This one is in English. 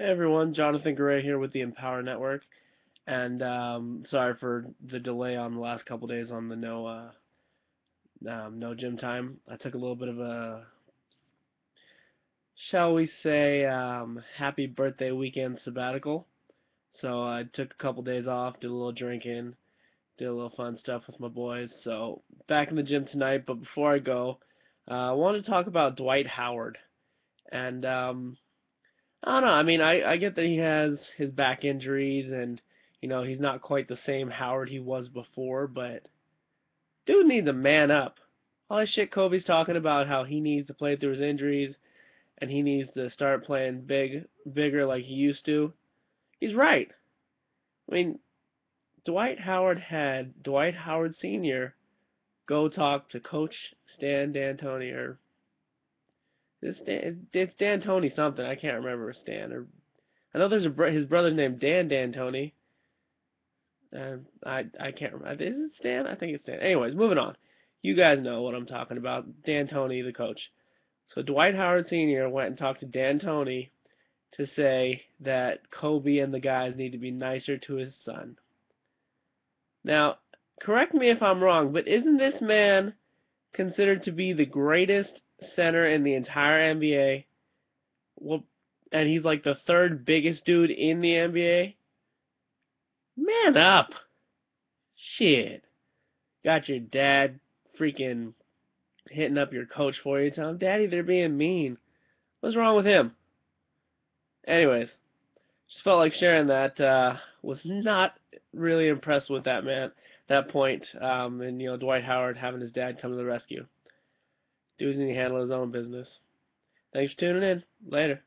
Hey everyone, Jonathan Garay here with the Empower Network, and um, sorry for the delay on the last couple days on the no uh, um, no gym time. I took a little bit of a, shall we say, um, happy birthday weekend sabbatical. So I took a couple days off, did a little drinking, did a little fun stuff with my boys. So back in the gym tonight, but before I go, uh, I wanted to talk about Dwight Howard, and um, I don't know. I mean, I, I get that he has his back injuries and, you know, he's not quite the same Howard he was before, but dude needs a man up. All that shit Kobe's talking about how he needs to play through his injuries and he needs to start playing big, bigger like he used to. He's right. I mean, Dwight Howard had Dwight Howard Sr. go talk to Coach Stan D'Antoni or it's Dan, it's D'Antoni something. I can't remember Stan or I know there's a his brother's name Dan D'Antoni. And um, I I can't remember. Is it Stan? I think it's Stan. Anyways, moving on. You guys know what I'm talking about. D'Antoni, the coach. So Dwight Howard Sr. went and talked to D'Antoni to say that Kobe and the guys need to be nicer to his son. Now, correct me if I'm wrong, but isn't this man considered to be the greatest center in the entire NBA. Well, and he's like the third biggest dude in the NBA. Man up. Shit. Got your dad freaking hitting up your coach for you, telling Daddy they're being mean. What's wrong with him? Anyways, just felt like sharing that. Uh, was not really impressed with that man, that point, um, and you know Dwight Howard having his dad come to the rescue. Dude's need to handle his own business. Thanks for tuning in. Later.